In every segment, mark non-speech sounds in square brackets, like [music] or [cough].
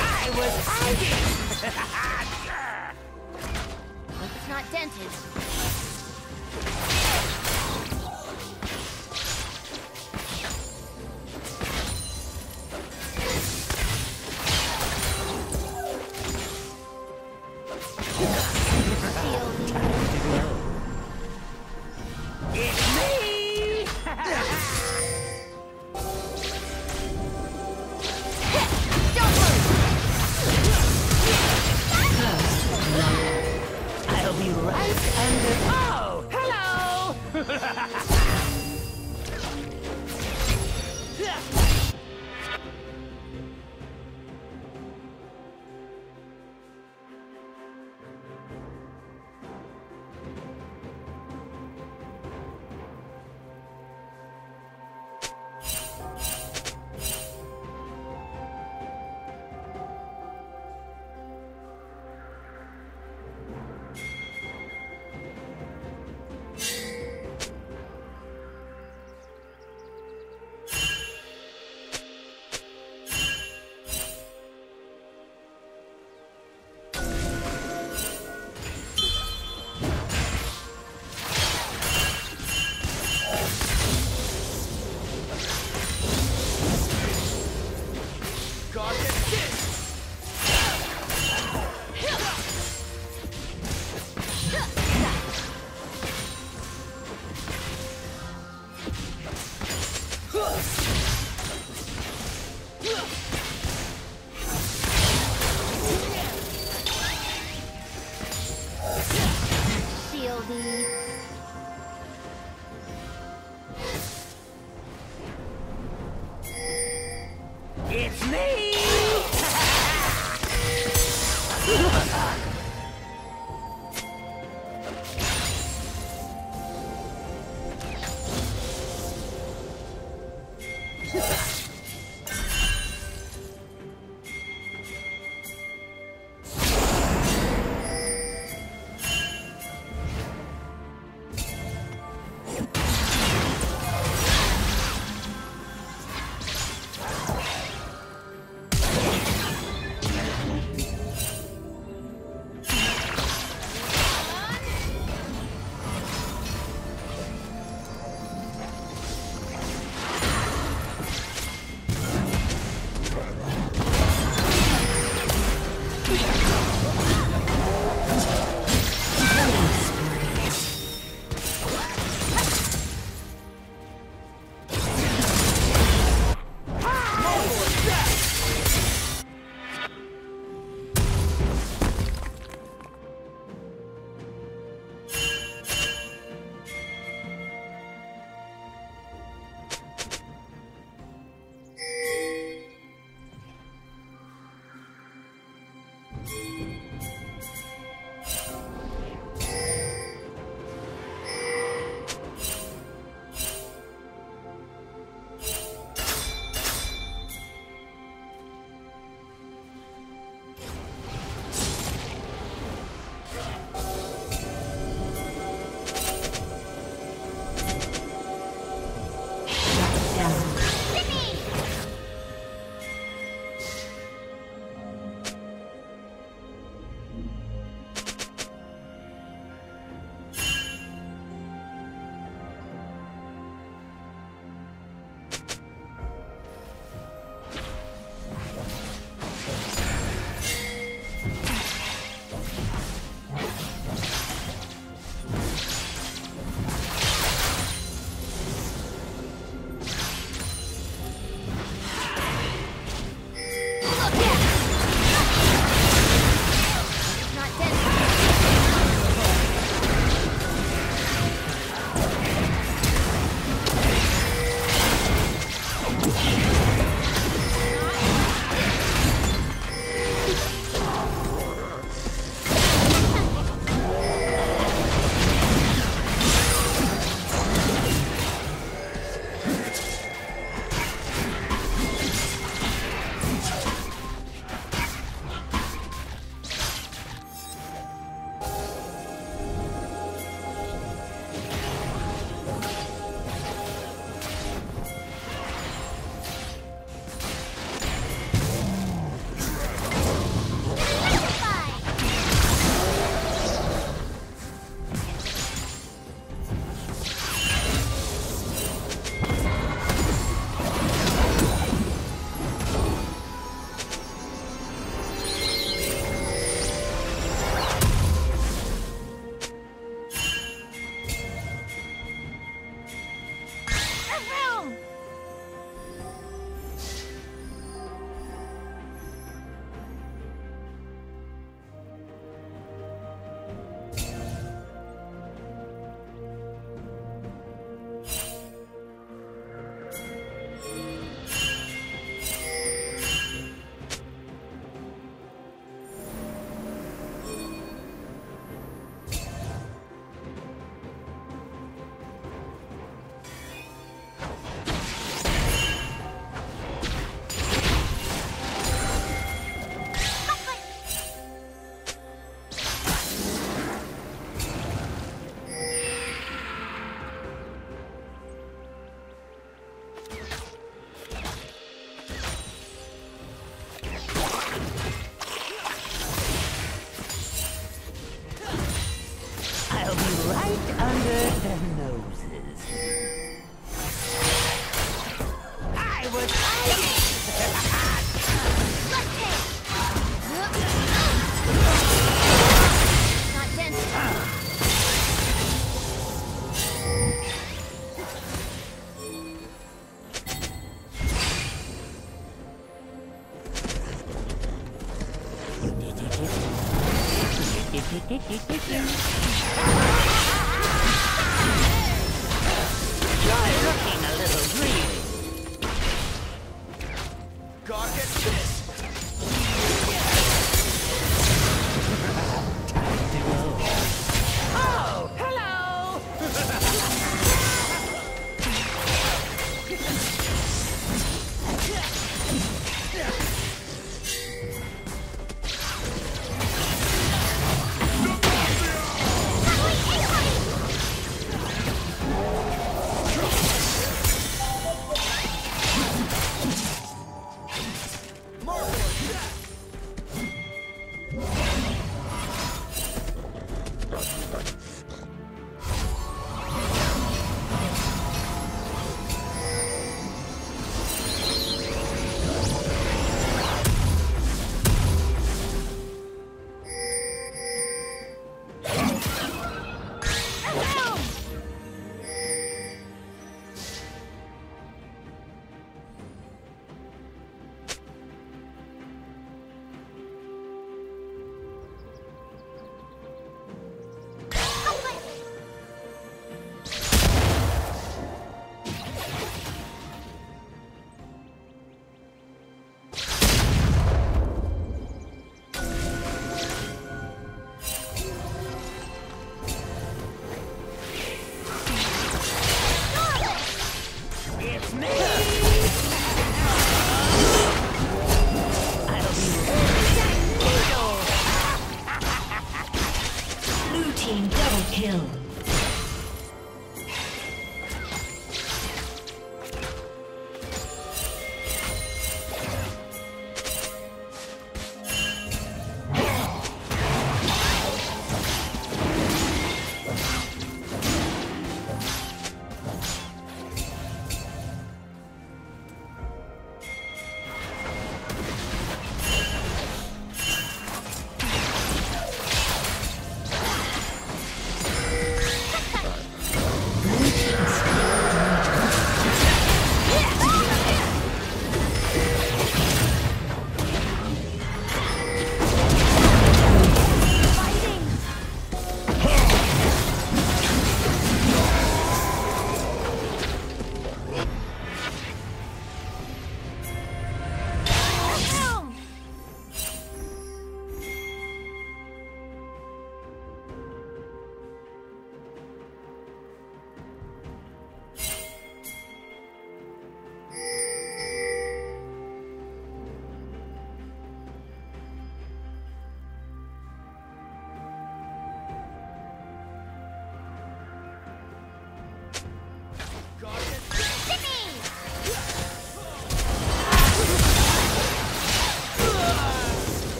I was hiding! [laughs] Hope it's not dented. God,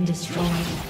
Been destroyed.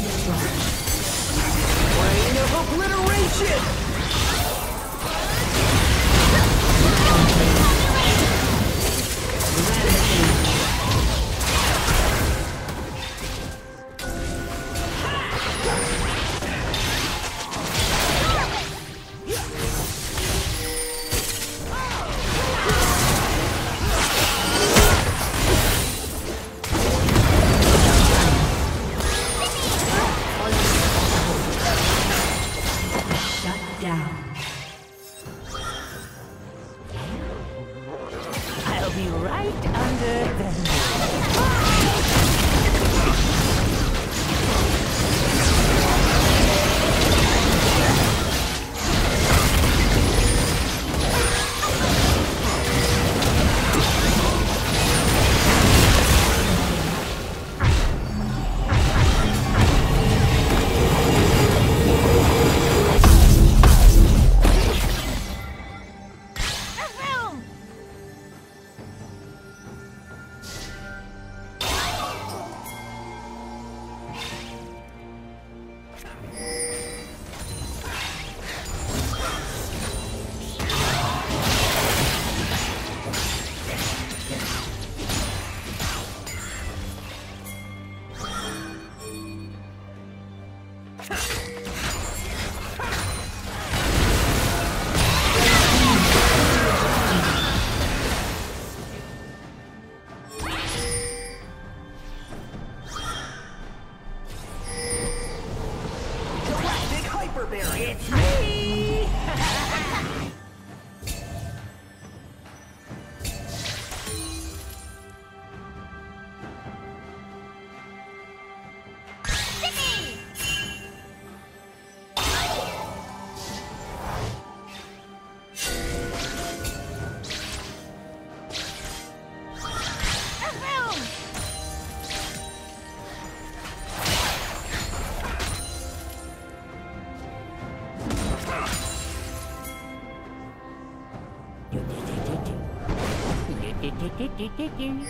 ててててて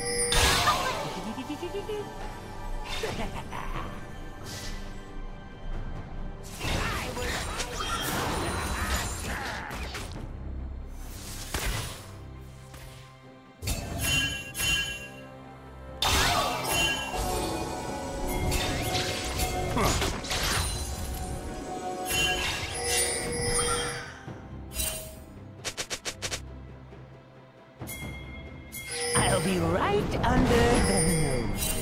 てててててて be right under the nose.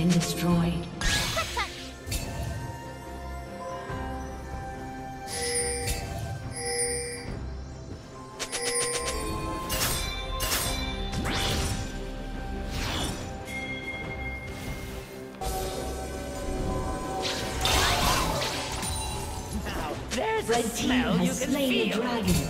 been destroyed. Now, there's Red a team smell has you can slain the dragon.